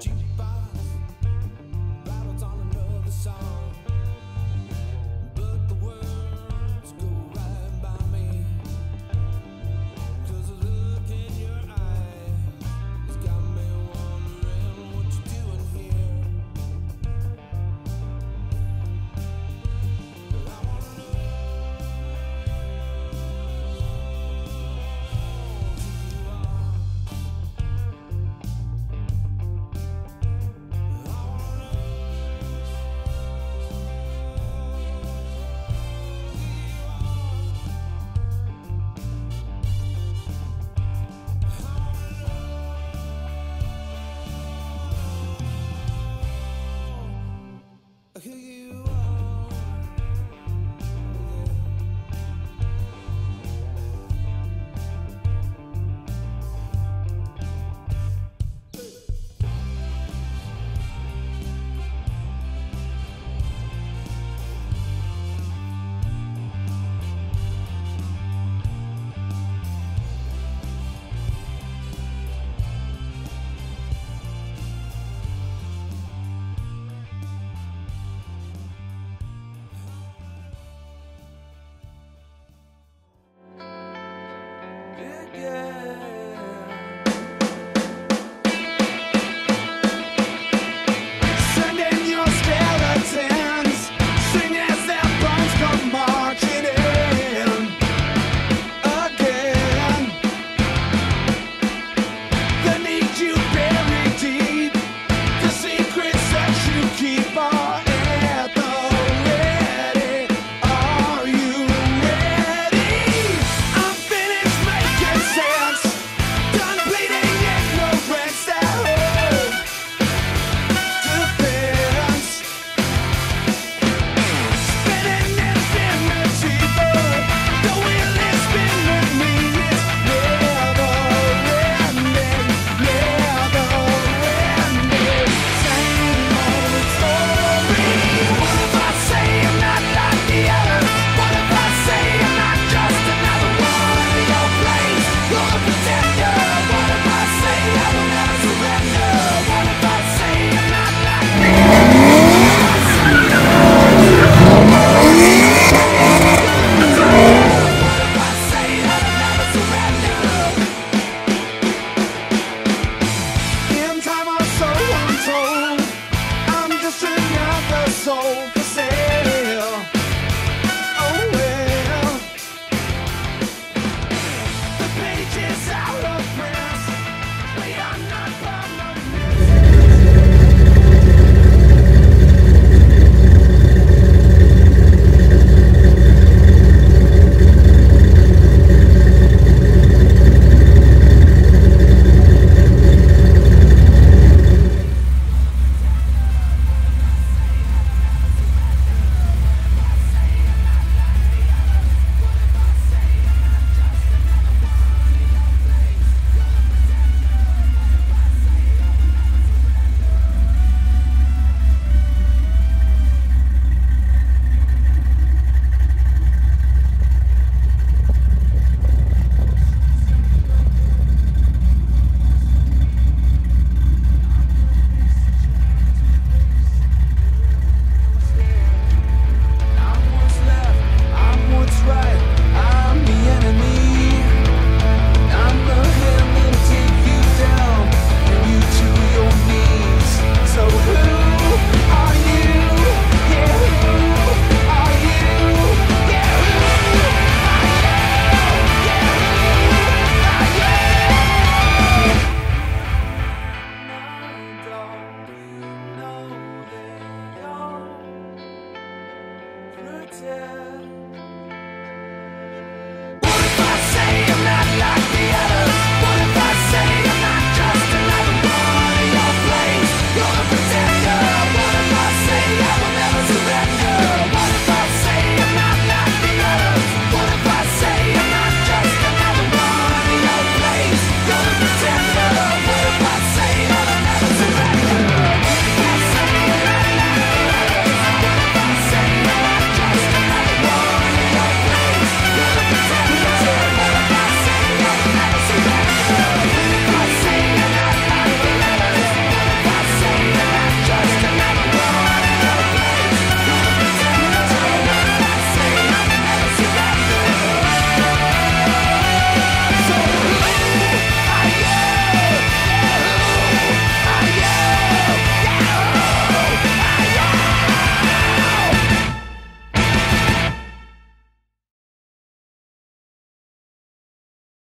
G- Yeah.